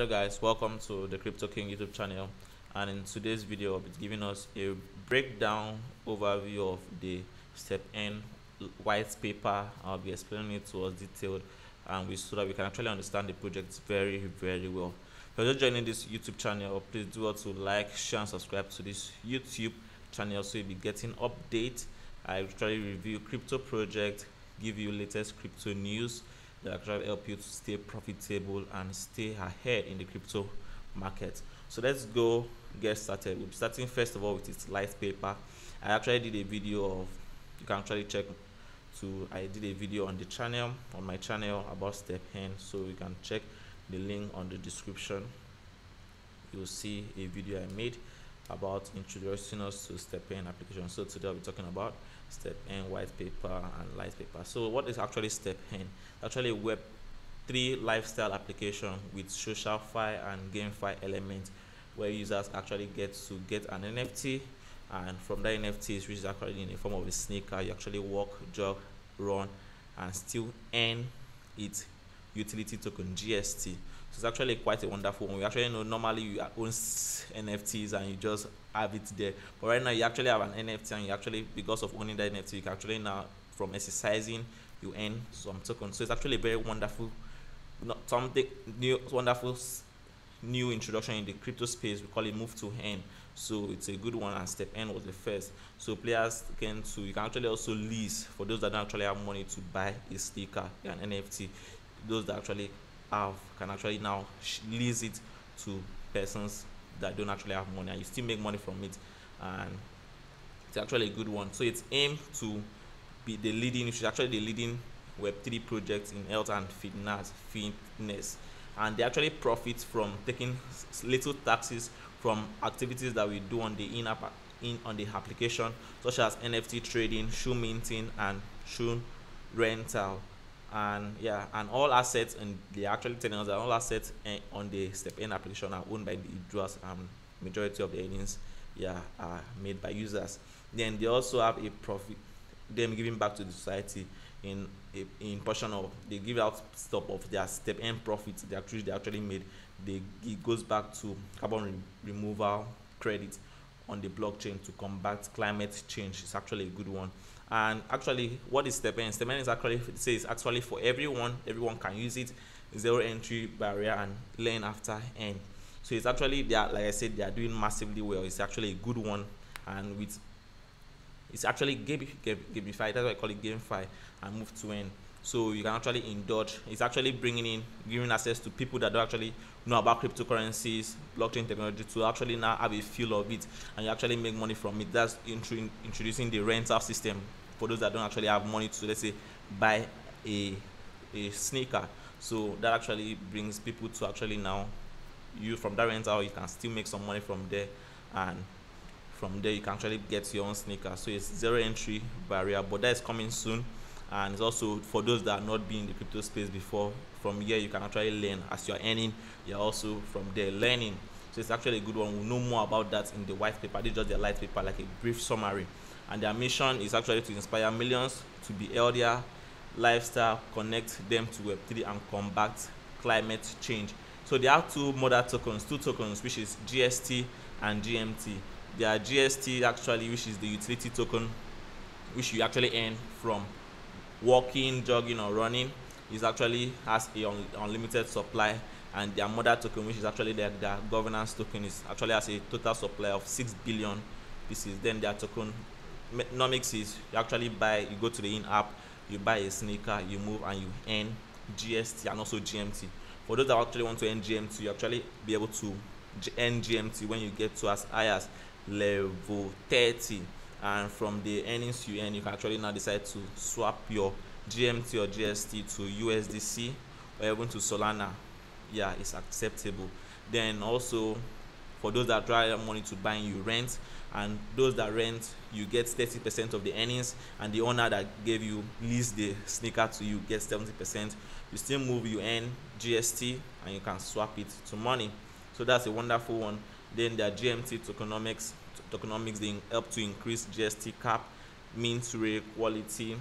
hello guys. Welcome to the crypto king youtube channel. And in today's video i'll be giving us a breakdown overview of the step n white paper. I'll be explaining it to us detailed and we so that we can actually understand the project very very well. If you're just joining this youtube channel please do also like share and subscribe to this youtube channel so you'll be getting updates. I actually review crypto project give you latest crypto news that actually help you to stay profitable and stay ahead in the crypto market. So let's go get started. We're starting first of all with its litepaper. I actually did a video of you can actually check to i did a video on the channel on my channel about step so you can check the link on the description. You'll see a video i made about introducing us to step application. So today i'll be talking about step n white paper and litepaper. So what is actually step n? Actually web 3 lifestyle application with social SocialFi and GameFi elements where users actually get to get an nft and from that nft which is actually in the form of a sneaker you actually walk jog run and still earn its utility token gst it's actually quite a wonderful one. We actually know normally you own nfts and you just have it there. But right now you actually have an nft and you actually because of owning that nft you can actually now from exercising you earn some tokens. So it's actually a very wonderful not something new wonderful new introduction in the crypto space. We call it move to earn. So it's a good one and step n was the first. So players can to you can actually also lease for those that don't actually have money to buy a sticker an nft those that actually have can actually now lease it to persons that don't actually have money and you still make money from it and it's actually a good one. So it's aimed to be the leading is actually the leading web3 project in health and fitness fitness. And they actually profit from taking little taxes from activities that we do on the in-app in on the application such as nft trading shoe minting and shoe rental and yeah and all assets and they actually telling us that all assets on the step n application are owned by the and majority of the earnings yeah are made by users. Then they also have a profit them giving back to the society in a, in portion of they give out stuff of their step n profits they actually they actually made. They it goes back to carbon re removal credit on the blockchain to combat climate change. It's actually a good one and actually what is step n step n is actually says actually for everyone everyone can use it. Zero entry barrier and learn after n so it's actually they are like i said they are doing massively well. It's actually a good one. And with it's actually gamified. That's why i call it GameFi and move to earn so you can actually indulge. It's actually bringing in giving access to people that don't actually know about cryptocurrencies blockchain technology to actually now have a feel of it and you actually make money from it. That's introducing the rental system for those that don't actually have money to let's say buy a a sneaker. So that actually brings people to actually now you from that rental you can still make some money from there. And from there you can actually get your own sneaker. So it's zero entry barrier but that is coming soon. And it's also for those that are not been in the crypto space before from here you can actually learn. As you're earning you're also from there learning. So it's actually a good one. We'll know more about that in the white paper. This is just their litepaper like a brief summary and their mission is actually to inspire millions to be healthier lifestyle connect them to web3 and combat climate change. So there are two mother tokens two tokens which is gst and gmt their gst actually which is the utility token which you actually earn from walking jogging or running. Is actually has a un unlimited supply. And their mother token which is actually their, their governance token is actually has a total supply of 6 billion pieces. Then their token nomics is you actually buy you go to the in app you buy a sneaker you move and you earn gst and also gmt for those that actually want to earn gmt you actually be able to earn gmt when you get to as high as level 30 and from the earnings you earn you can actually now decide to swap your gmt or gst to usdc or even to solana. Yeah it's acceptable. Then also for those that try money to buy you rent and those that rent you get 30 percent of the earnings and the owner that gave you lease the sneaker to you gets 70 percent. You still move you earn gst and you can swap it to money. So that's a wonderful one. Then their gmt tokenomics tokenomics they help to increase gst cap means rate quality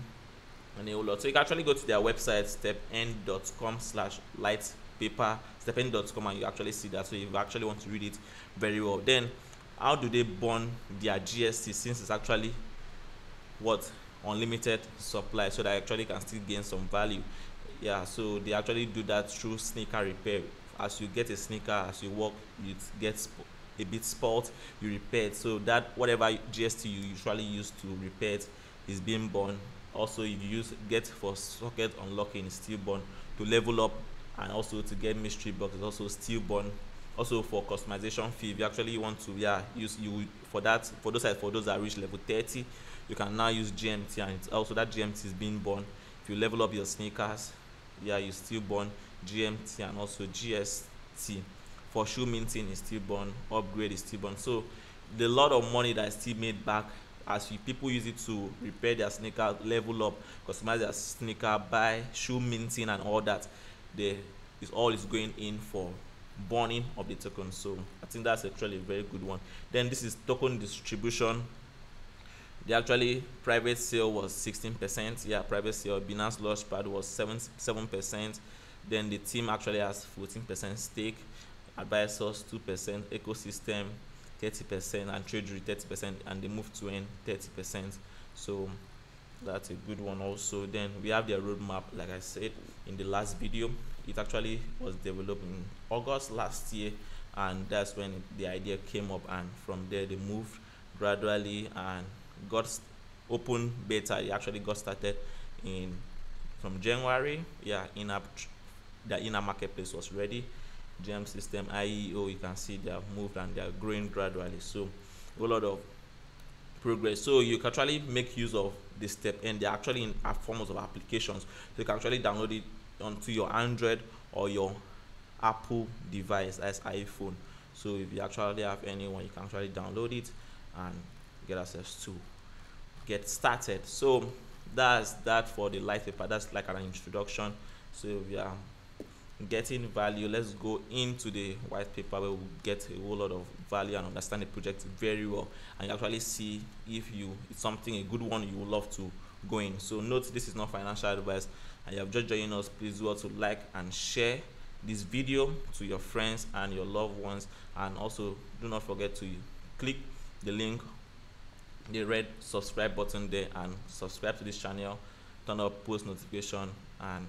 and a whole lot. So you can actually go to their website stepn.com slash light paper stepn.com and you actually see that so you actually want to read it very well. Then how do they burn their gst since it's actually what unlimited supply so that actually can still gain some value? Yeah so they actually do that through sneaker repair. As you get a sneaker as you walk it gets a bit spoiled you repair it. So that whatever gst you usually use to repair it is being born also if you use get for socket unlocking still born to level up and also to get mystery box is also still born also for customization fee. If you actually want to yeah use you for that for those for those that reach level 30 you can now use gmt and it's also that gmt is being born. If you level up your sneakers yeah you still born gmt and also gst for shoe minting is still born upgrade is still born so the lot of money that is still made back as you, people use it to repair their sneaker level up customize their sneaker buy shoe minting and all that they is all is going in for burning of the token. So i think that's actually a very good one. Then this is token distribution. The actually private sale was 16 percent. Yeah private sale. Binance launchpad was 7 7 percent. Then the team actually has 14 percent stake. Advisors 2 percent. Ecosystem 30 percent. And treasury 30 percent. And they move to earn 30 percent. So that's a good one also. Then we have their roadmap like i said in the last video. It actually was developed in august last year and that's when the idea came up and from there they moved gradually and got open beta. It actually got started in from january. Yeah in-app the in-app marketplace was ready. Gem system ieo you can see they have moved and they are growing gradually. So a lot of progress. So you can actually make use of this step and they're actually in forms of applications. So you can actually download it onto your android or your apple device as iphone. So if you actually have anyone you can actually download it and get access to get started. So that's that for the litepaper. That's like an introduction. So if you are getting value let's go into the white paper where we get a whole lot of value and understand the project very well. And actually see if you it's something a good one you would love to go in. So note this is not financial advice and you have just joined us please do also like and share this video to your friends and your loved ones. And also do not forget to click the link the red subscribe button there and subscribe to this channel. Turn up post notification and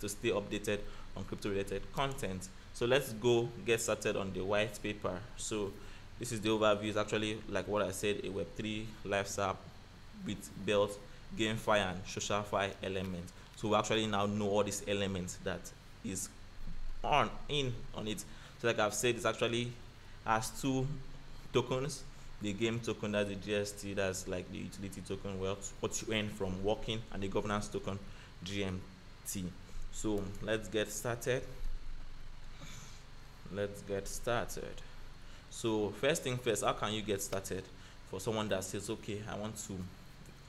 to stay updated on crypto related content. So let's go get started on the white paper. So this is the overview. It's actually like what i said a web3 lifestyle with built GameFi and SocialFi element so we actually now know all these elements that is on in on it. So like i've said it's actually has two tokens. The game token that's the gst that's like the utility token wealth what you earn from working and the governance token gmt so let's get started. Let's get started. So first thing first how can you get started for someone that says okay i want to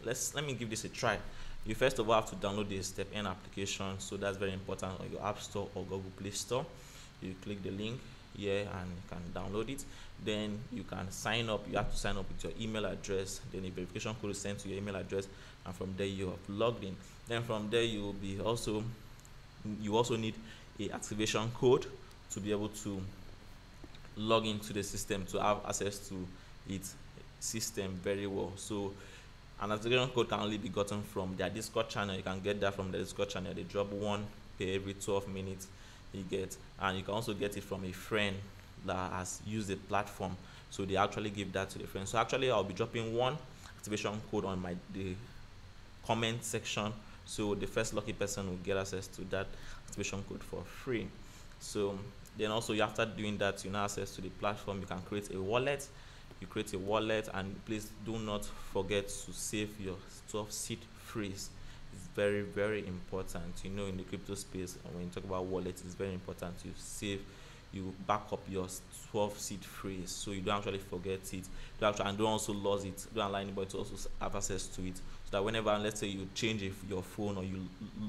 let's let me give this a try you first of all have to download the step n application. So that's very important on your app store or google play store. You click the link here and you can download it. Then you can sign up. You have to sign up with your email address then a verification code is sent to your email address and from there you have logged in. Then from there you will be also you also need a activation code to be able to log into the system to have access to its system very well. So an activation code can only be gotten from their discord channel you can get that from the discord channel. They drop one per every 12 minutes you get and you can also get it from a friend that has used the platform. So they actually give that to the friend. So actually i'll be dropping one activation code on my the comment section. So the first lucky person will get access to that activation code for free. So then also after doing that you now access to the platform. You can create a wallet you create a wallet and please do not forget to save your 12 seed phrase it's very very important. You know in the crypto space uh, when you talk about wallets it's very important to save you back up your 12 seed phrase so you don't actually forget it. Don't actually, and don't also lose it. Don't allow anybody to also have access to it. So that whenever let's say you change your phone or you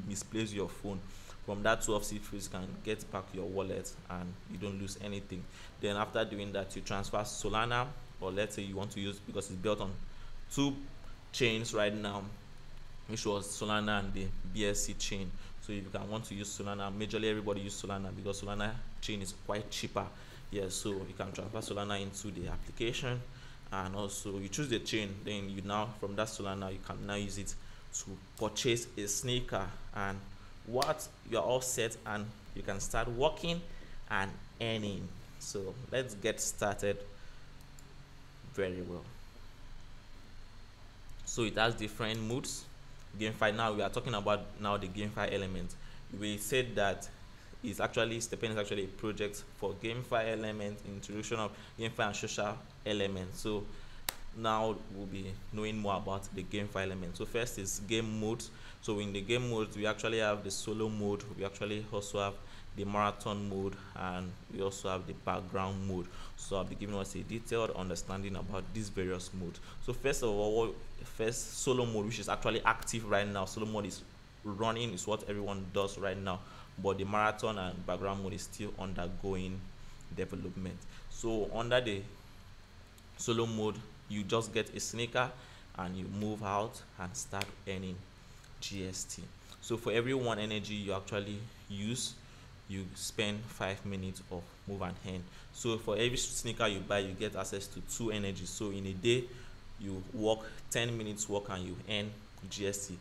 misplace your phone from that 12 seed phrase can get back your wallet and you don't lose anything. Then after doing that you transfer solana or let's say you want to use because it's built on two chains right now which was solana and the bsc chain. So if you can want to use solana majorly everybody use solana because solana chain is quite cheaper. Yeah so you can transfer solana into the application and also you choose the chain then you now from that solana you can now use it to purchase a sneaker. And what you're all set and you can start working and earning. So let's get started very well. So it has different moods. GameFi now we are talking about now the GameFi element. We said that is actually StepN is actually a project for GameFi element introduction of GameFi and social elements so now we'll be knowing more about the GameFi element. So first is game mode so in the game mode we actually have the solo mode. We actually also have the marathon mode and we also have the background mode so i'll be giving us a detailed understanding about these various modes so first of all first solo mode which is actually active right now. Solo mode is running is what everyone does right now. But the marathon and background mode is still undergoing development. So under the solo mode you just get a sneaker and you move out and start earning gst so for every one energy you actually use you spend five minutes of move and hand so for every sneaker you buy you get access to two energies. So in a day you walk 10 minutes walk and you earn gst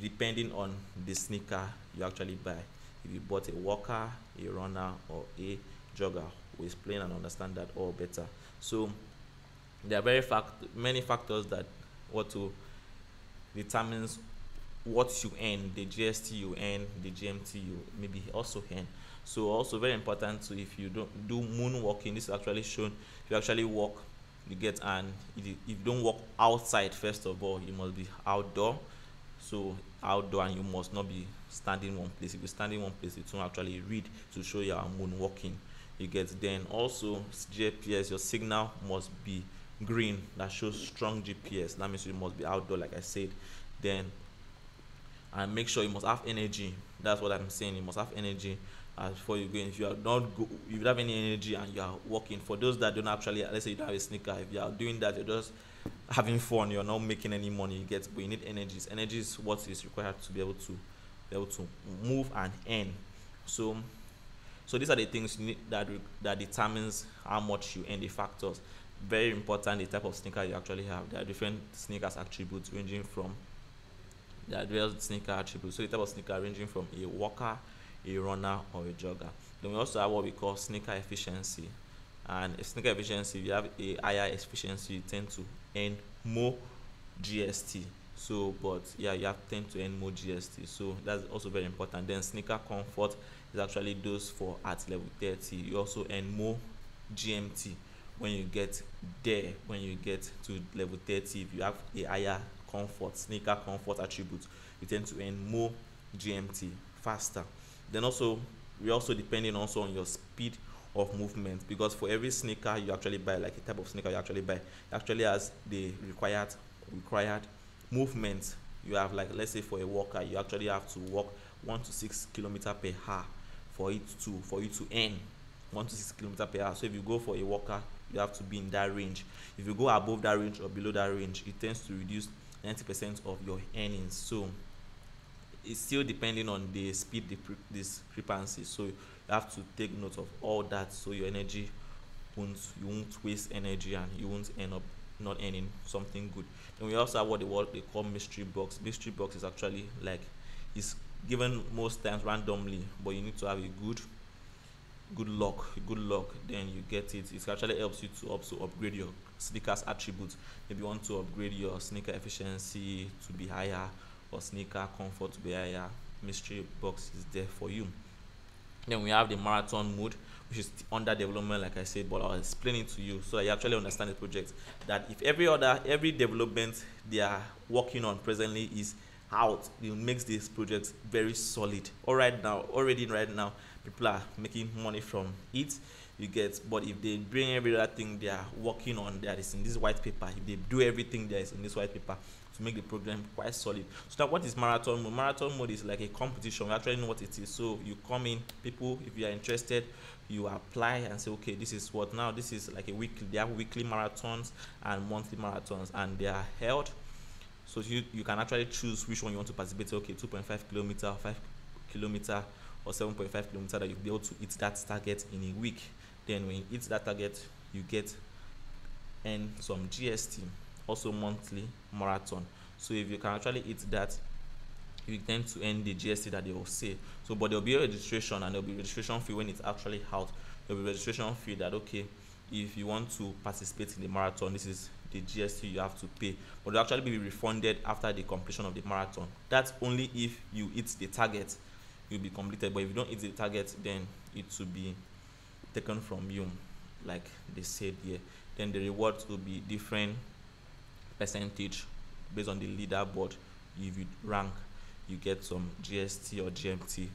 depending on the sneaker you actually buy. If you bought a walker a runner or a jogger we explain and understand that all better. So there are very fact many factors that what to determines what you earn the gst you earn the gmt you maybe also earn. So also very important to if you don't do moonwalking this is actually shown if you actually walk you get and if you, don't walk outside first of all you must be outdoor. So outdoor and you must not be standing one place. If you stand in one place it won't actually read to show you are moonwalking. You get then also gps your signal must be green that shows strong gps that means you must be outdoor like i said. Then and make sure you must have energy. That's what i'm saying. You must have energy uh, before you go if you are not go if you have any energy and you are working for those that don't actually let's say you don't have a sneaker if you are doing that you're just having fun you're not making any money you get but you need energy. Energy is what is required to be able to be able to move and earn. So so these are the things that that determines how much you earn the factors. Very important the type of sneaker you actually have. There are different sneakers attributes ranging from the real sneaker attributes. So the type of sneaker ranging from a walker, a runner, or a jogger. Then we also have what we call sneaker efficiency. And sneaker efficiency, if you have a higher efficiency, you tend to earn more GST. So, but yeah, you have tend to earn more GST. So that's also very important. Then sneaker comfort is actually those for at level 30. You also earn more GMT when you get there, when you get to level 30. If you have a higher comfort sneaker comfort attributes. You tend to earn more gmt faster. Then also we're also depending also on your speed of movement because for every sneaker you actually buy like a type of sneaker you actually buy actually has the required required movement. You have like let's say for a walker you actually have to walk one to six kilometer per hour for it to for you to earn one to six kilometer per hour. So if you go for a walker you have to be in that range. If you go above that range or below that range it tends to reduce 90% of your earnings. So it's still depending on the speed discrepancy. So you have to take note of all that. So your energy won't you won't waste energy and you won't end up not earning something good. Then we also have what the what they call mystery box. Mystery box is actually like it's given most times randomly but you need to have a good good luck good luck then you get it. It actually helps you to also upgrade your sneakers attributes. Maybe you want to upgrade your sneaker efficiency to be higher or sneaker comfort to be higher mystery box is there for you. Then we have the marathon mode which is under development like i said but i'll explain it to you so that you actually understand the project. That if every other every development they are working on presently is out it makes this project very solid. All right now already right now people are making money from it you get but if they bring every other thing they are working on that is in this white paper if they do everything that is in this white paper to make the program quite solid. So now what is marathon mode? Marathon mode is like a competition. We actually know what it is. So you come in people if you are interested you apply and say okay this is what now this is like a weekly they have weekly marathons and monthly marathons and they are held. So you you can actually choose which one you want to participate. Okay 2.5 kilometer 5 kilometer or 7.5 kilometer that you'll be able to hit that target in a week. Then when you hit that target you get and some gst also monthly marathon. So if you can actually hit that you tend to end the gst that they will say. So but there'll be a registration and there'll be registration fee when it's actually out. There'll be registration fee that okay if you want to participate in the marathon this is the gst you have to pay. But it'll actually be refunded after the completion of the marathon. That's only if you hit the target you'll be completed but if you don't hit the target then it will be taken from you like they said here. Then the rewards will be different percentage based on the leaderboard. If you rank you get some gst or gmt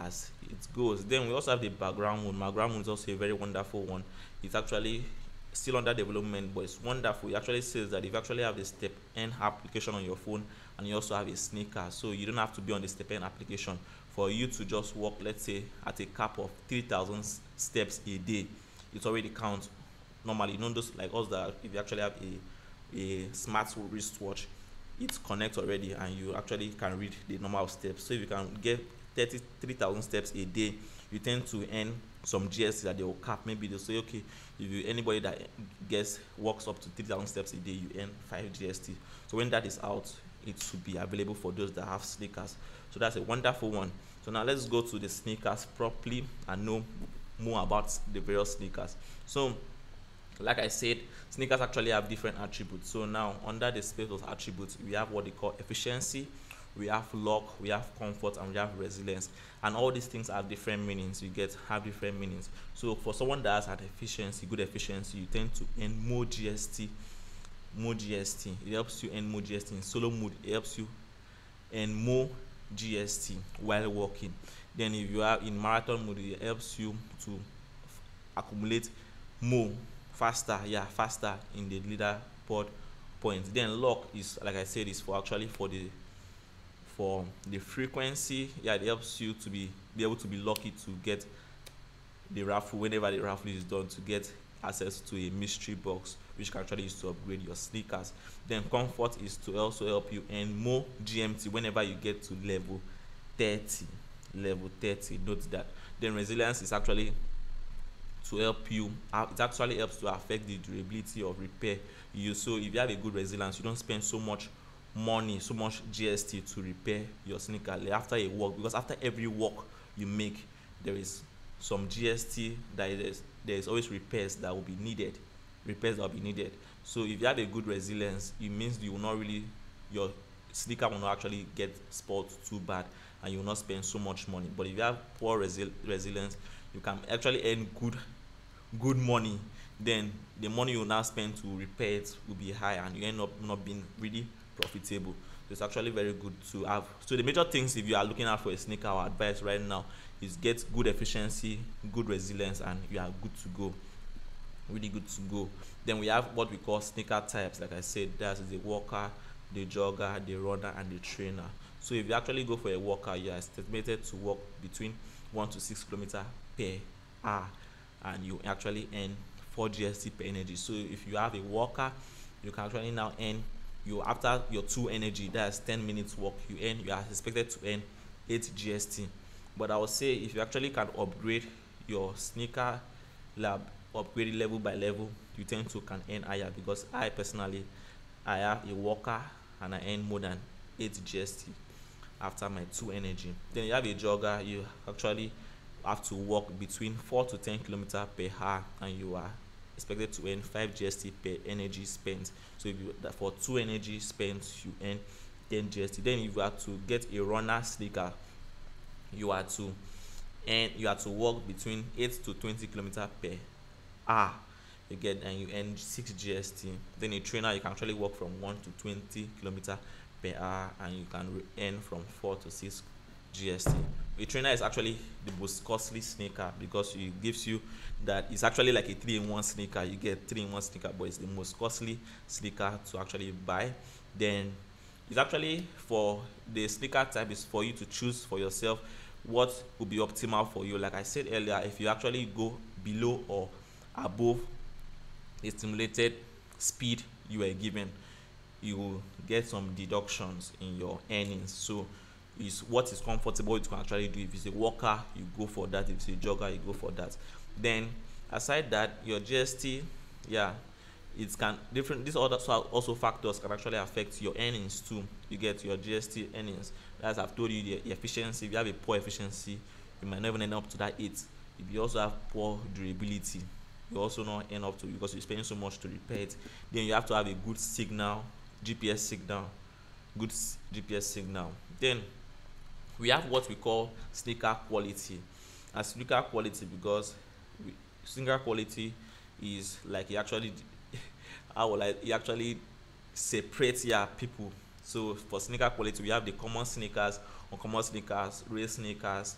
as it goes. Then we also have the background mode background mode is also a very wonderful one. It's actually still under development but it's wonderful. It actually says that if you actually have the step n application on your phone and you also have a sneaker so you don't have to be on the step n application for you to just walk let's say at a cap of 3000 steps a day. It already counts normally you know those like us that if you actually have a a smart wristwatch it connects already and you actually can read the number of steps. So if you can get 33,000 steps a day you tend to earn some GST that they will cap. Maybe they'll say okay if you anybody that gets walks up to 3,000 steps a day you earn 5 GST. So when that is out it should be available for those that have sneakers. So that's a wonderful one. So now let's go to the sneakers properly and know more about the various sneakers. So like i said sneakers actually have different attributes. So now under the space of attributes we have what they call efficiency we have luck, we have comfort and we have resilience. And all these things have different meanings. You get have different meanings. So for someone that has an efficiency good efficiency you tend to earn more gst more gst it helps you earn more gst in solo mode it helps you earn more gst while walking then if you are in marathon mode it helps you to accumulate more faster yeah faster in the leaderboard points. Then luck is like i said is for actually for the for the frequency yeah it helps you to be be able to be lucky to get the raffle whenever the raffle is done to get access to a mystery box which can actually use to upgrade your sneakers. Then comfort is to also help you earn more gmt whenever you get to level 30 level 30 note that. Then resilience is actually to help you it actually helps to affect the durability of repair you. So if you have a good resilience you don't spend so much money so much gst to repair your sneaker after a walk because after every walk you make there is some gst that is there is always repairs that will be needed repairs that will be needed. So if you have a good resilience it means you will not really your sneaker will not actually get spoiled too bad and you will not spend so much money. But if you have poor resi resilience you can actually earn good good money then the money you now spend to repair it will be high and you end up not being really profitable. So it's actually very good to have. So the major things if you are looking out for a sneaker or advice right now is get good efficiency good resilience and you are good to go. Really good to go. Then we have what we call sneaker types. Like i said that's the walker the jogger the runner and the trainer. So if you actually go for a walker you are estimated to walk between one to six kilometer per hour and you actually earn 4 gst per energy. So if you have a walker you can actually now earn you after your two energy that's 10 minutes walk you earn you are expected to earn 8 gst but i would say if you actually can upgrade your sneaker lab upgrade level by level you tend to can earn higher because i personally i have a walker and i earn more than 8 gst after my two energy. Then you have a jogger you actually have to walk between 4 to 10 kilometer per hour and you are expected to earn 5 gst per energy spent. So if you for two energy spent you earn 10 gst then if you are to get a runner sneaker you are to earn you are to walk between 8 to 20 kilometer per hour. You get and you earn 6 gst then a trainer you can actually walk from 1 to 20 kilometer per hour and you can earn from 4 to 6 gst a trainer is actually the most costly sneaker because it gives you that it's actually like a three-in-one sneaker. You get three-in-one sneaker but it's the most costly sneaker to actually buy. Then it's actually for the sneaker type is for you to choose for yourself what will be optimal for you. Like i said earlier if you actually go below or above the stimulated speed you were given you will get some deductions in your earnings. So is what is comfortable you can actually do. If it's a worker you go for that. If it's a jogger you go for that. Then aside that your gst yeah it can different these other also factors can actually affect your earnings too. You get your gst earnings. As i've told you the efficiency. If you have a poor efficiency you might never end up to that eight. If you also have poor durability you also not end up to because you're spending so much to repair it. Then you have to have a good signal gps signal good gps signal. Then we have what we call sneaker quality. And sneaker quality because we, sneaker quality is like you actually how will I you actually separate your people. So for sneaker quality we have the common sneakers uncommon sneakers rare sneakers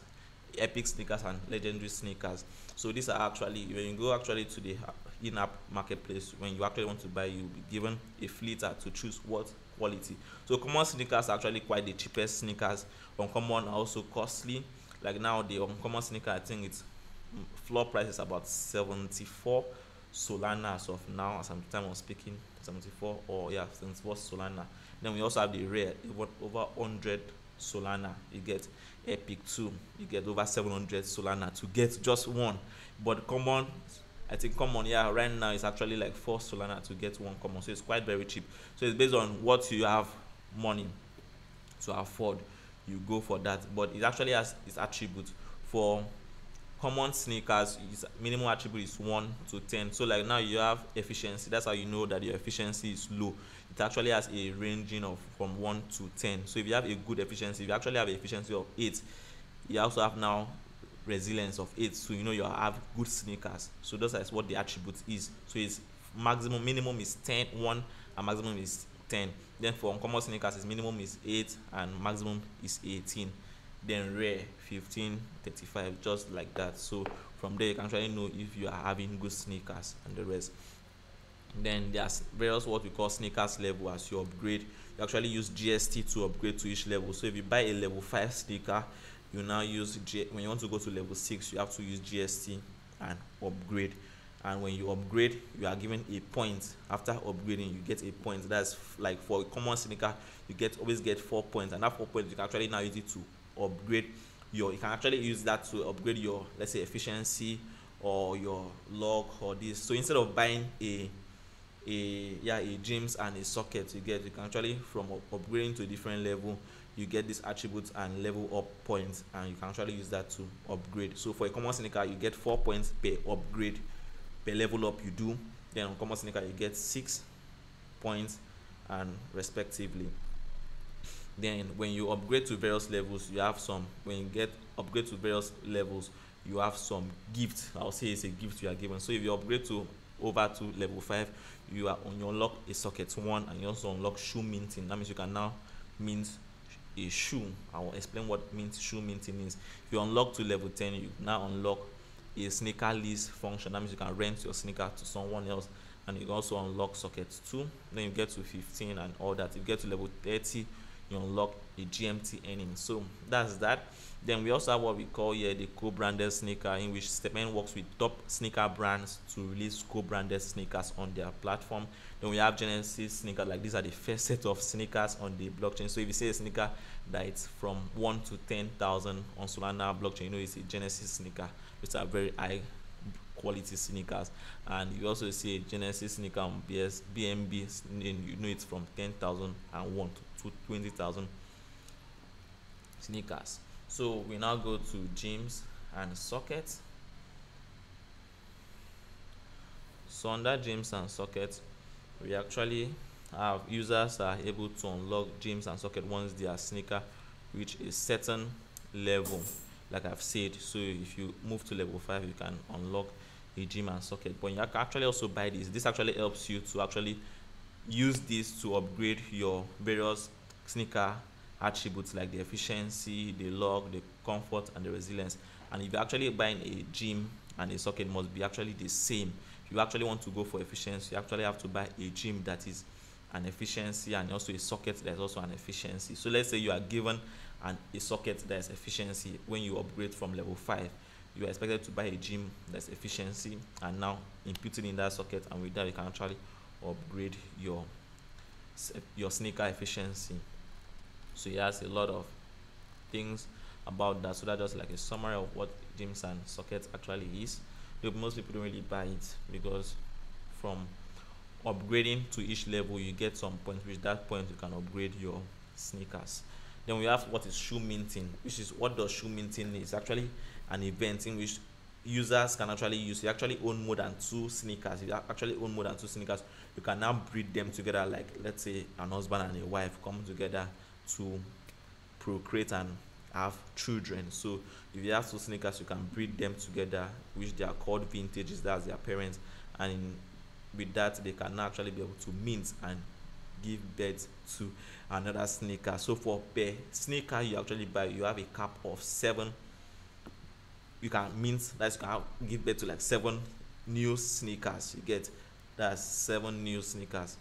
epic sneakers and legendary sneakers. So these are actually when you go actually to the in-app marketplace when you actually want to buy you'll be given a filter to choose what quality. So common sneakers are actually quite the cheapest sneakers. Uncommon are also costly. Like now the uncommon sneaker i think its floor price is about 74 solana as of now as i'm time of speaking 74 or yeah 74 solana. Then we also have the rare over 100 solana you get. Epic 2 you get over 700 solana to get just one. But common i think common yeah right now it's actually like 4 solana to get one common so it's quite very cheap. So it's based on what you have money to afford you go for that. But it actually has its attribute. For common sneakers is minimum attribute is 1 to 10 so like now you have efficiency that's how you know that your efficiency is low. It actually has a ranging of from 1 to 10 so if you have a good efficiency if you actually have an efficiency of 8 you also have now resilience of 8 so you know you have good sneakers. So that's what the attribute is. So it's maximum minimum is 10 1 and maximum is 10 then for uncommon sneakers is minimum is 8 and maximum is 18 then rare 15 35 just like that. So from there you can actually know if you are having good sneakers and the rest. Then there's various what we call sneakers level. As you upgrade you actually use gst to upgrade to each level. So if you buy a level 5 sneaker you now use G when you want to go to level 6 you have to use gst and upgrade. And when you upgrade you are given a point. After upgrading you get a point. That's like for a common sneaker you get always get four points. And that four points you can actually now use it to upgrade your you can actually use that to upgrade your let's say efficiency or your log or this. So instead of buying a a yeah a gyms and a socket you get you can actually from up, upgrading to a different level you get these attributes and level up points and you can actually use that to upgrade. So for a common sneaker you get four points per upgrade per level up you do. Then on common sneaker you get six points and respectively. Then when you upgrade to various levels you have some when you get upgrade to various levels you have some gifts. I'll say it's a gift you are given. So if you upgrade to over to level 5 you are on your unlock a socket 1 and you also unlock shoe minting. That means you can now mint a shoe i will explain what mint shoe minting is if you unlock to level 10 you now unlock a sneaker lease function. That means you can rent your sneaker to someone else and you also unlock socket 2 then you get to 15 and all that. If you get to level 30 you unlock a gmt earning so that's that. Then we also have what we call here the co-branded sneaker in which StepN works with top sneaker brands to release co-branded sneakers on their platform. Then we have genesis sneakers like these are the first set of sneakers on the blockchain. So if you say a sneaker that it's from 1 to 10,000 on solana blockchain you know it's a genesis sneaker which are very high quality sneakers. And you also see a genesis sneaker on BS, bnb you know it's from 10,000 and 1 to 20,000 sneakers. So we now go to gems and sockets. So under gems and sockets we actually have users are able to unlock gems and socket once their sneaker reach a certain level like i've said. So if you move to level 5 you can unlock a gem and socket. But you can actually also buy this. This actually helps you to actually use this to upgrade your various sneaker attributes like the efficiency the log the comfort and the resilience. And if you're actually buying a gem and a socket must be actually the same. If you actually want to go for efficiency you actually have to buy a gem that is an efficiency and also a socket that is also an efficiency. So let's say you are given an a socket that is efficiency when you upgrade from level 5 you are expected to buy a gem that's efficiency and now inputting in that socket and with that you can actually upgrade your your sneaker efficiency so he has a lot of things about that. So that's just like a summary of what gems and actually is. Though most people don't really buy it because from upgrading to each level you get some points which that point you can upgrade your sneakers. Then we have what is shoe minting which is what does shoe minting is. Actually an event in which users can actually use you actually own more than two sneakers. You actually own more than two sneakers you can now breed them together like let's say an husband and a wife come together to procreate and have children. So if you have two sneakers you can breed them together which they are called vintages that's their parents. And in, with that they can actually be able to mint and give birth to another sneaker. So for per sneaker you actually buy you have a cap of seven you can mint that's you can give birth to like seven new sneakers. You get that's seven new sneakers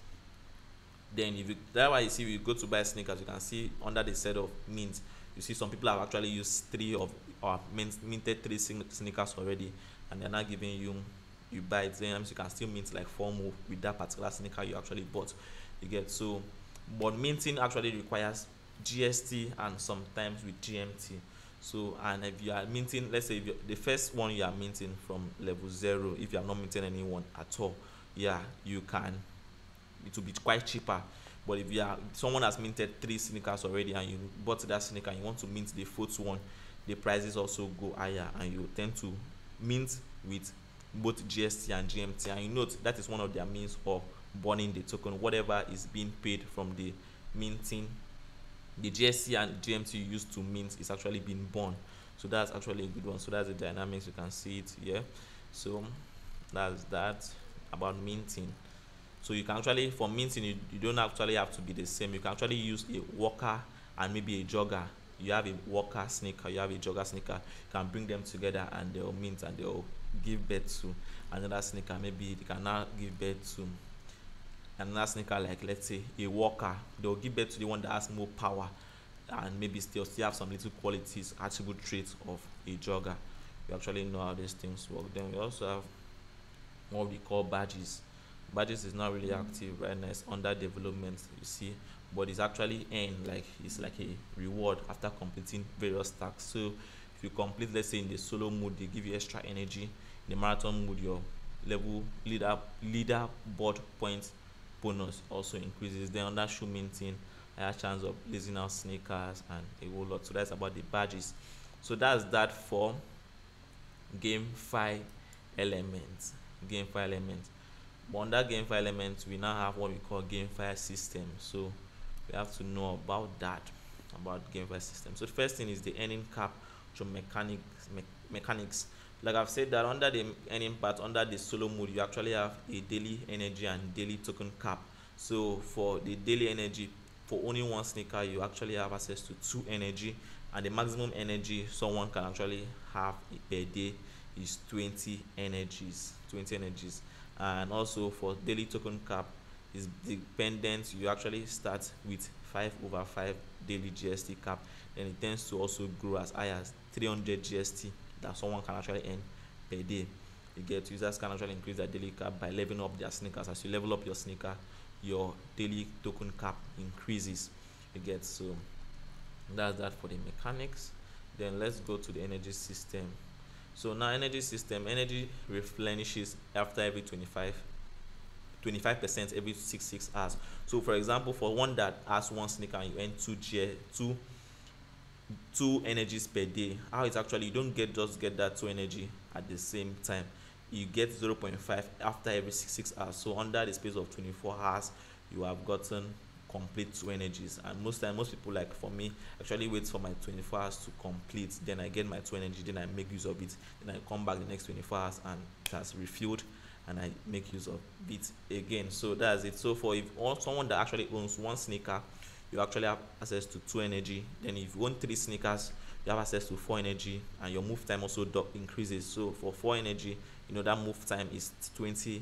then if you that's why you see you go to buy sneakers you can see under the set of mint you see some people have actually used three of or mint, minted three sneakers already and they're not giving you you buy it. Then you can still mint like four more with that particular sneaker you actually bought. You get so but minting actually requires gst and sometimes with gmt so and if you are minting let's say if the first one you are minting from level zero if you are not minting anyone at all yeah you can it will be quite cheaper. But if you are someone has minted three sneakers already and you bought that sneaker and you want to mint the fourth one the prices also go higher and you tend to mint with both gst and gmt and you note that is one of their means of burning the token. Whatever is being paid from the minting the gst and gmt used to mint is actually being burned. So that's actually a good one. So that's the dynamics. You can see it here. So that's that about minting so you can actually for minting you, you don't actually have to be the same you can actually use a walker and maybe a jogger. You have a walker sneaker you have a jogger sneaker. You can bring them together and they'll mint and they'll give birth to another sneaker. Maybe they can now give birth to another sneaker like let's say a walker. They'll give birth to the one that has more power and maybe still still have some little qualities attribute traits of a jogger. You actually know how these things work. Then we also have what we call badges badges is not really active right now it's under development you see but it's actually earned like it's like a reward after completing various tasks. So if you complete let's say in the solo mode they give you extra energy. In the marathon mode your level leader leader board points bonus also increases. Then under shoe minting higher chance of losing out sneakers and a whole lot. So that's about the badges. So that's that for GameFi elements. Game five elements but under GameFi elements we now have what we call GameFi system. So we have to know about that about GameFi system. So the first thing is the earning cap to mechanics me mechanics. Like i've said that under the earning part under the solo mode you actually have a daily energy and daily token cap. So for the daily energy for only one sneaker you actually have access to two energy. And the maximum energy someone can actually have per day is 20 energies 20 energies and also for daily token cap is dependent you actually start with 5 over 5 daily gst cap. Then it tends to also grow as high as 300 gst that someone can actually earn per day. You get users can actually increase their daily cap by leveling up their sneakers. As you level up your sneaker your daily token cap increases. You get so that's that for the mechanics. Then let's go to the energy system so now energy system energy replenishes after every 25 25 percent every six six hours. So for example for one that has one sneaker and you earn two g two two energies per day how it's actually you don't get just get that two energy at the same time. You get 0.5 after every six six hours. So under the space of 24 hours you have gotten complete two energies. And most time most people like for me actually wait for my 24 hours to complete. Then i get my two energy then i make use of it. Then i come back the next 24 hours and has refilled and i make use of it again. So that's it. So for if someone that actually owns one sneaker you actually have access to two energy. Then if you own three sneakers you have access to four energy and your move time also increases. So for four energy you know that move time is 20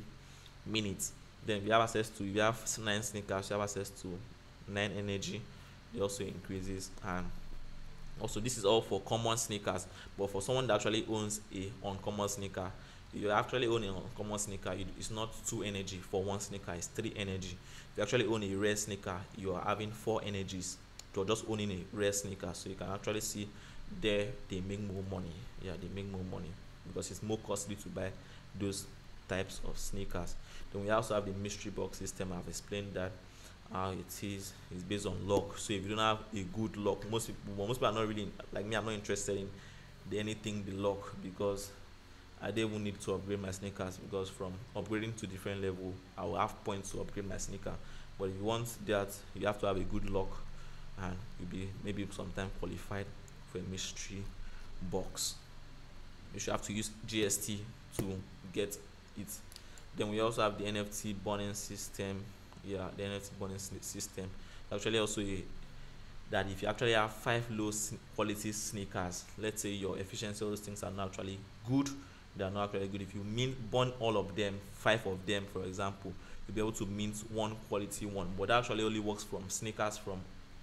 minutes then if you have access to if you have nine sneakers you have access to nine energy it also increases. And also this is all for common sneakers. But for someone that actually owns a uncommon sneaker you actually own a common sneaker it's not two energy for one sneaker it's three energy. If you actually own a rare sneaker you are having four energies. You're just owning a rare sneaker so you can actually see there they make more money. Yeah they make more money because it's more costly to buy those types of sneakers. Then we also have the mystery box system. I've explained that how it is. It's based on luck. So if you don't have a good luck most people most people are not really like me i'm not interested in the anything the luck because I don't even need to upgrade my sneakers because from upgrading to different level I will have points to upgrade my sneaker. But if you want that you have to have a good luck and you'll be maybe sometime qualified for a mystery box. You should have to use GST to get it. Then we also have the NFT burning system. Yeah the NFT burning system. Actually also a that if you actually have five low quality sneakers let's say your efficiency all those things are not good they are not actually good. If you mint burn all of them five of them for example you'll be able to mint one quality one. But that actually only works from sneakers from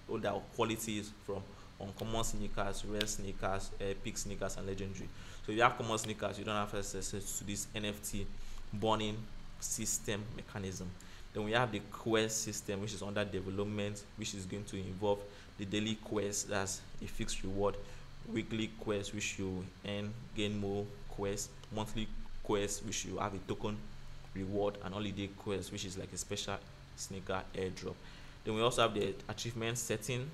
all qualities from uncommon sneakers rare sneakers epic sneakers and legendary. So if you have common sneakers you don't have access to this nft burning system mechanism. Then we have the quest system which is under development which is going to involve the daily quest that's a fixed reward weekly quest which you earn gain more quest monthly quest which you have a token reward and holiday quest which is like a special sneaker airdrop. Then we also have the achievement setting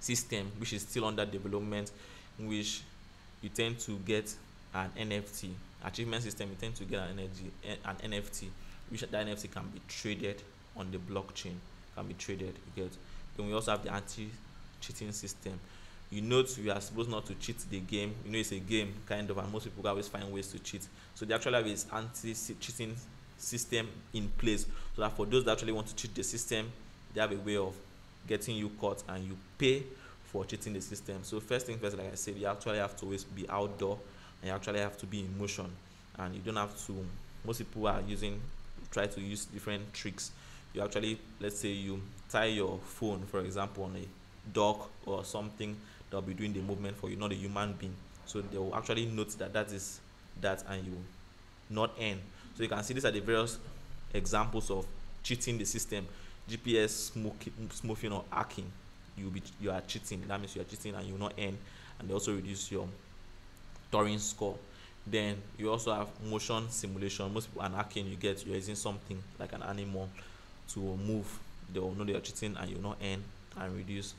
system which is still under development in which you tend to get an nft achievement system you tend to get an energy an nft which that nft can be traded on the blockchain can be traded you get. Then we also have the anti-cheating system. You note you are supposed not to cheat the game. You know it's a game kind of and most people always find ways to cheat. So they actually have this anti-cheating system in place so that for those that actually want to cheat the system they have a way of getting you caught and you pay for cheating the system. So first thing first like i said you actually have to always be outdoor you actually have to be in motion. And you don't have to most people are using try to use different tricks. You actually let's say you tie your phone for example on a dock or something that will be doing the movement for you not a human being. So they will actually note that that is that and you not end. So you can see these are the various examples of cheating the system. Gps smoking, or hacking you be you are cheating. That means you are cheating and you will not earn and they also reduce your Turing score. Then you also have motion simulation. Most people are hacking you get you're using something like an animal to move. They will know they are cheating and you not earn and reduce.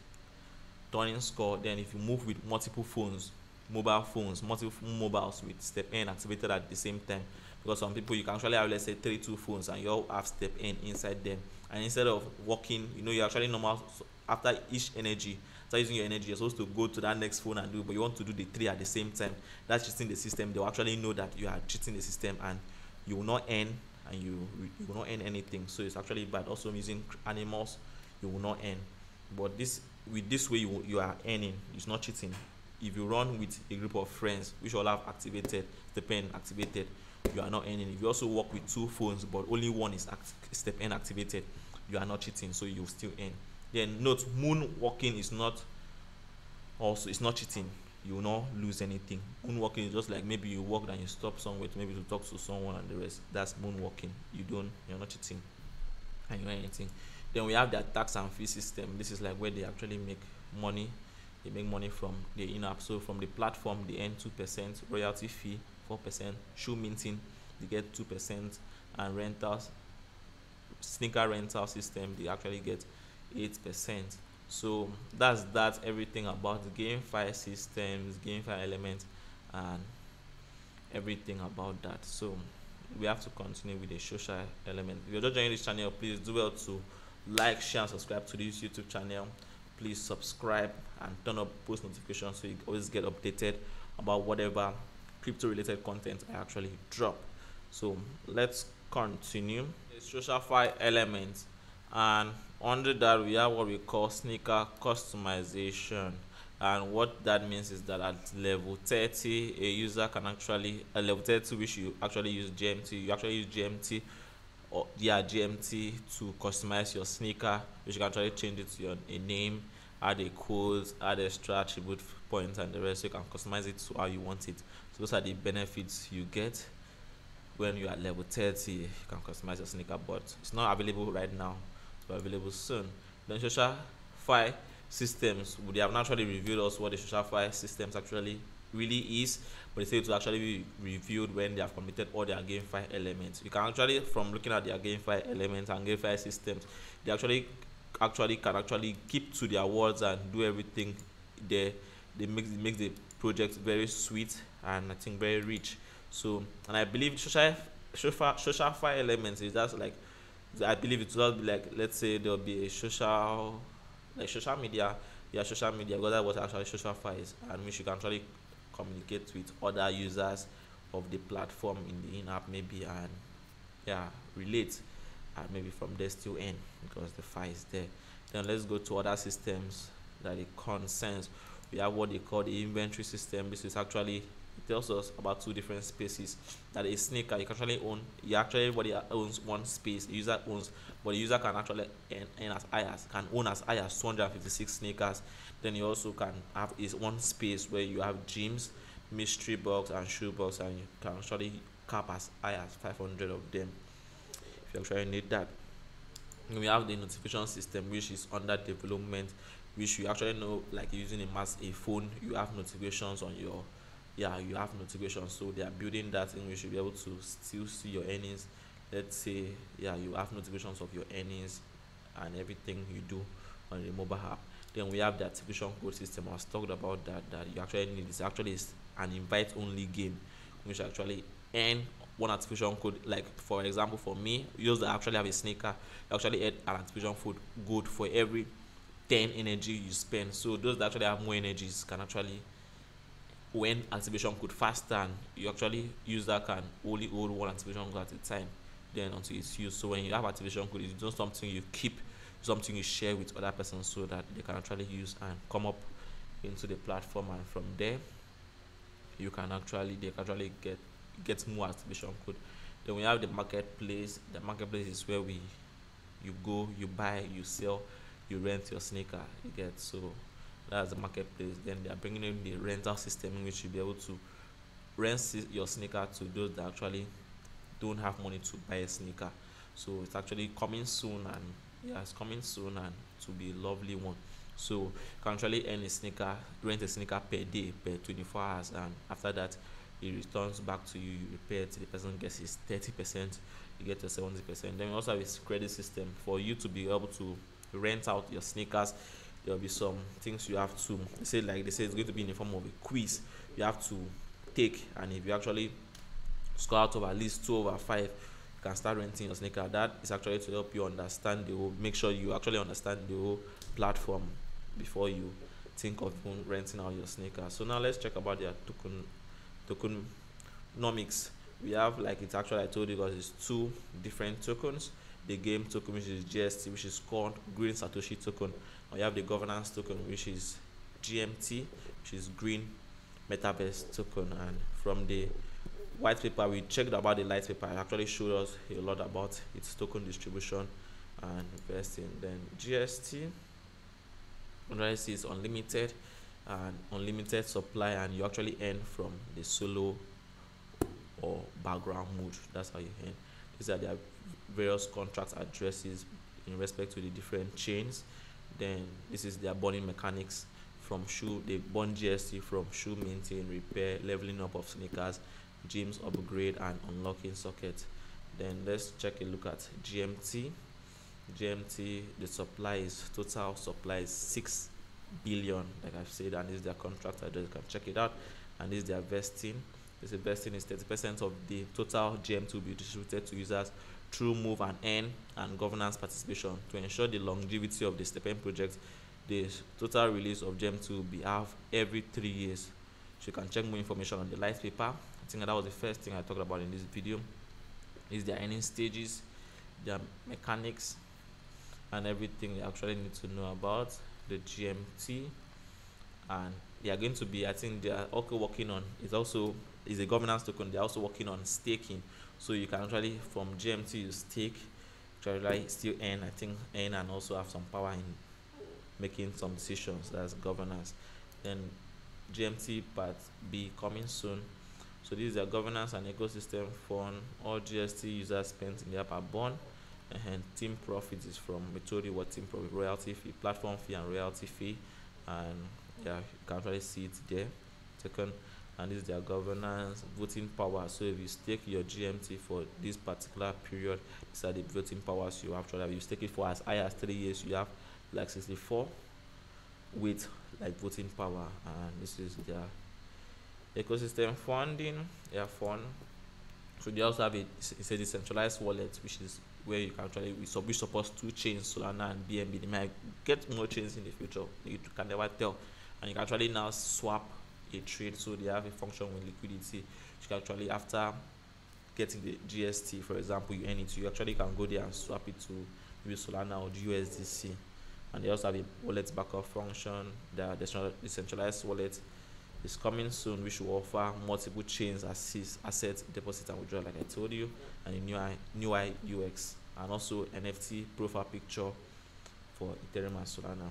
Turing score then if you move with multiple phones mobile phones multiple mobiles with step n activated at the same time. Because some people you can actually have let's say three two phones and you all have step n inside them. And instead of working you know you actually normal after each energy start using your energy. You're supposed to go to that next phone and do but you want to do the three at the same time. That's cheating the system. They will actually know that you are cheating the system and you will not earn and you you will not earn anything. So it's actually bad. Also using animals you will not earn. But this with this way you, you are earning it's not cheating. If you run with a group of friends which all have activated STEPN activated you are not earning. If you also work with two phones but only one is STEPN activated you are not cheating. So you still earn then note moon walking is not also it's not cheating. You will not lose anything. Moonwalking is just like maybe you walk and you stop somewhere to maybe to talk to someone and the rest. That's moonwalking you don't you're not cheating. And you earn anything. Then we have their tax and fee system. This is like where they actually make money. They make money from the in-app. So from the platform they earn two percent. Royalty fee four percent. Shoe minting they get two percent. And rentals sneaker rental system they actually get eight percent. So that's that everything about the GameFi systems GameFi elements and everything about that. So we have to continue with the social element. If you're just joining this channel please do well to like share and subscribe to this youtube channel. Please subscribe and turn up post notifications so you always get updated about whatever crypto related content i actually drop. So let's continue. The SocialFi element and under that we have what we call sneaker customization. And what that means is that at level 30 a user can actually a level 30 which you actually use gmt you actually use gmt or yeah gmt to customize your sneaker which you can actually change it to your a name add a code add extra attribute points and the rest. You can customize it to how you want it. So those are the benefits you get when you are level 30 you can customize your sneaker but it's not available right now but available soon. Then social file systems they have naturally revealed us what the SocialFi systems actually really is but they say it will actually be reviewed when they have completed all their GameFi elements. You can actually from looking at their GameFi elements and GameFi systems they actually actually can actually keep to their words and do everything there. They make it the project very sweet and i think very rich. So and i believe social social SocialFi elements is just like i believe it will be like let's say there'll be a social like social media yeah social media because that's what actually social files and which you can actually communicate with other users of the platform in the in-app maybe and yeah relate and maybe from there still end because the file is there. Then let's go to other systems that it concerns we have what they call the inventory system. This is actually it tells us about two different spaces. That a sneaker you can actually own you actually everybody owns one space. The user owns but the user can actually earn, earn as high as can own as high as 256 sneakers. Then you also can have is one space where you have gems mystery box and shoe box and you can actually cap as high as 500 of them. If you actually need that. We have the notification system which is under development which you actually know like using a mass a phone you have notifications on your yeah you have notifications so they are building that in which you'll be able to still see your earnings. Let's say yeah you have notifications of your earnings and everything you do on the mobile app. Then we have the activation code system. I was talked about that that you actually need is actually an invite only game which actually earn one activation code. Like for example for me use that actually have a sneaker you actually add an activation code good for every 10 energy you spend. So those that actually have more energies can actually when activation code faster and you actually use that can only hold one activation code at a time then until it's used. So when you have activation code it's just something you keep something you share with other persons so that they can actually use and come up into the platform and from there you can actually they can actually get get more activation code. Then we have the marketplace. The marketplace is where we you go you buy you sell you rent your sneaker. You get so that's the marketplace. Then they are bringing in the rental system in which you'll be able to rent your sneaker to those that actually don't have money to buy a sneaker. So it's actually coming soon and yeah it's coming soon and to be a lovely one. So you can actually earn a sneaker rent a sneaker per day per 24 hours and after that it returns back to you. You repair it the person gets his 30 percent you get your 70 percent. Then we also have a credit system for you to be able to rent out your sneakers there'll be some things you have to say like they say it's going to be in the form of a quiz you have to take and if you actually score out of at least two over five you can start renting your sneaker. That is actually to help you understand the whole make sure you actually understand the whole platform before you think of renting out your sneaker. So now let's check about their token tokenomics. We have like it's actually i told you guys it's two different tokens. The game token which is GST which is called green Satoshi token you have the governance token which is GMT which is green metaverse token. And from the white paper we checked about the light paper. It actually showed us a lot about its token distribution and investing. Then GST underlying is unlimited and unlimited supply and you actually earn from the solo or background mode. That's how you earn. These are their various contract addresses in respect to the different chains then this is their burning mechanics from shoe they burn gst from shoe maintain repair leveling up of sneakers gems upgrade and unlocking socket then let's check a look at gmt gmt the supply is total supply is 6 billion like i've said and this is their contract address you can check it out. And this is their vesting. This vesting is 30 percent of the total gmt will be distributed to users through move and earn and governance participation to ensure the longevity of the STEPN project. The total release of GMT will be half every three years. So you can check more information on the light paper. I think that was the first thing I talked about in this video. Is their earning stages, their mechanics, and everything you actually need to know about the GMT. And they are going to be, I think they are also working on. It's also is a governance token. They're also working on staking so you can actually from gmt you stake actually still earn i think earn and also have some power in making some decisions as governance. Then gmt part b coming soon. So this is their governance and ecosystem fund. All gst users spent in the app are born and team profits is from Methodi what team profit royalty fee platform fee and royalty fee. And yeah you can actually see it there. Second and this is their governance voting power. So if you stake your gmt for this particular period these are the voting powers you actually have. You stake it for as high as three years you have like 64 with like voting power. And this is their ecosystem funding yeah fund. So they also have a it's a decentralized wallet which is where you can actually we which supports two chains solana and bnb they might get more chains in the future. You can never tell. And you can actually now swap a trade so they have a function with liquidity. You can actually after getting the gst for example you earn it you actually can go there and swap it to maybe solana or usdc and they also have a wallet backup function. The decentralized wallet is coming soon which will offer multiple chains assist asset deposit and withdrawal like i told you and a new new UI ux and also nft profile picture for ethereum and solana.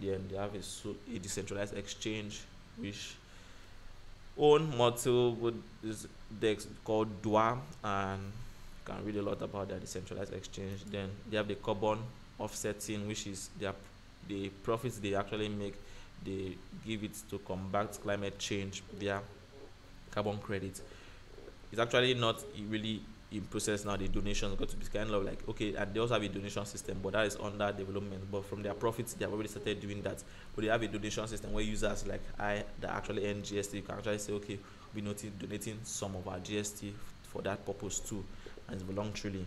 Then they have a, a decentralized exchange which own multiple decks called Dooar and can read a lot about their decentralized exchange. Then they have the carbon offsetting which is their the profits they actually make they give it to combat climate change via carbon credit it's actually not really in process now the donations got to be kind of like okay and they also have a donation system but that is under development. But from their profits they have already started doing that. But they have a donation system where users like i that actually earn gst you can actually say okay we're noting donating some of our gst for that purpose too and it's voluntarily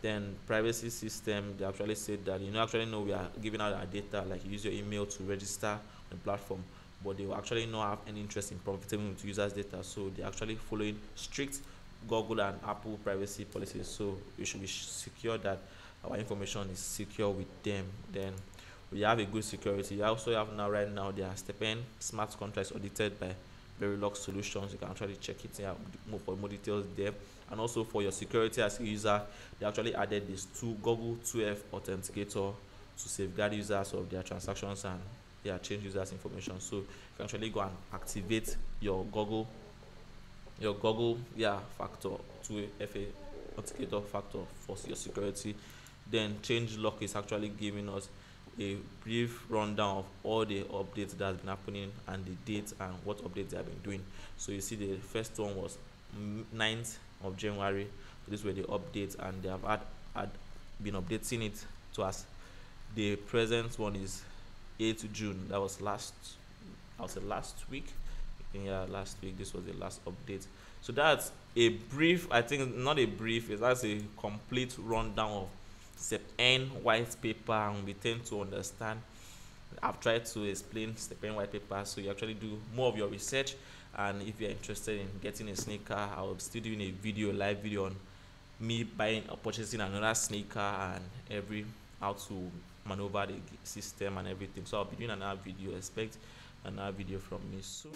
then privacy system they actually said that you know actually know we are giving out our data like you use your email to register the platform but they will actually not have any interest in profiting with users data. So they're actually following strict google and apple privacy policies so we should be secure that our information is secure with them then we have a good security we also have now right now their STEPN smart contracts audited by Verilog Solutions. You can actually check it out for more details there. And also for your security as a user, they actually added this two Google 2F authenticator to safeguard users of their transactions and their change users information. So you can actually go and activate your Google your Google yeah factor to FA authenticator factor for your security. Then changelog is actually giving us a brief rundown of all the updates that has been happening and the date and what updates they have been doing. So you see the first one was 9th of january. This were the updates and they have had, had been updating it to us. The present one is 8th june. That was last i was last week yeah last week this was the last update. So that's a brief i think not a brief that's a complete rundown of STEPN white paper and we tend to understand. I've tried to explain STEPN white paper so you actually do more of your research. And if you're interested in getting a sneaker I'll still doing a video live video on me buying or purchasing another sneaker and every how to maneuver the system and everything. So I'll be doing another video expect another video from me soon